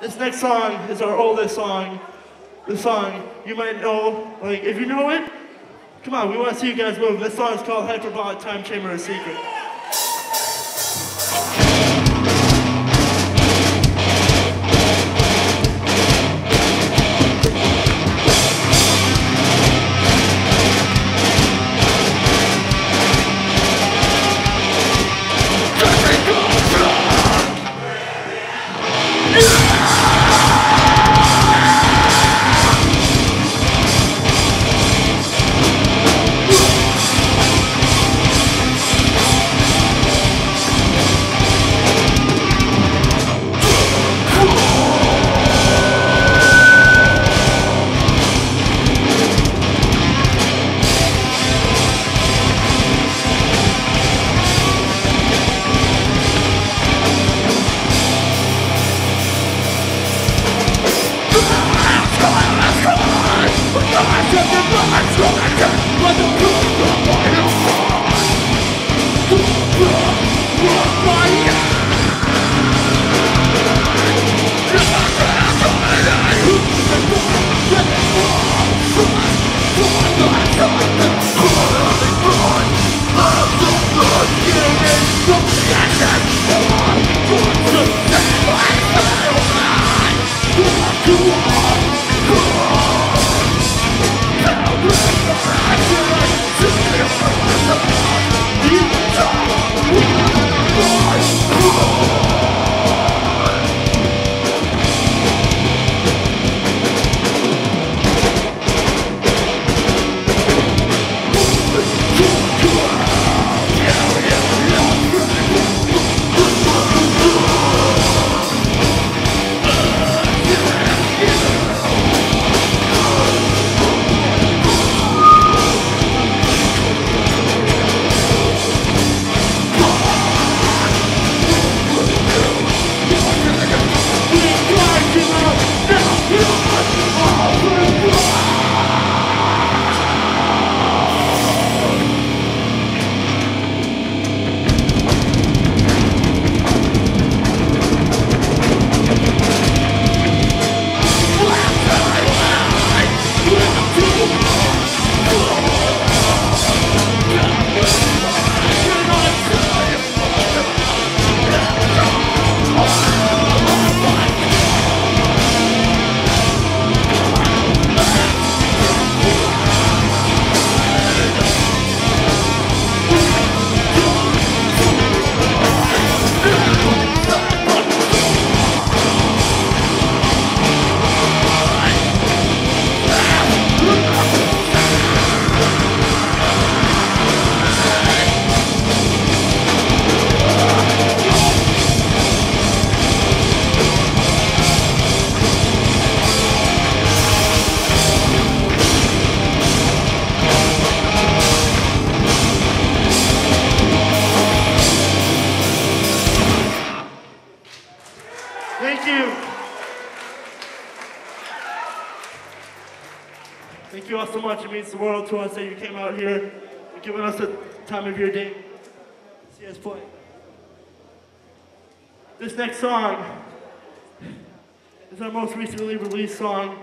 This next song is our oldest song. The song you might know, like if you know it, come on, we want to see you guys move. This song is called Hyperbolic Time Chamber of Secret. Thank you. Thank you all so much. It means the world to us that you came out here and giving us the time of your day see us play. This next song is our most recently released song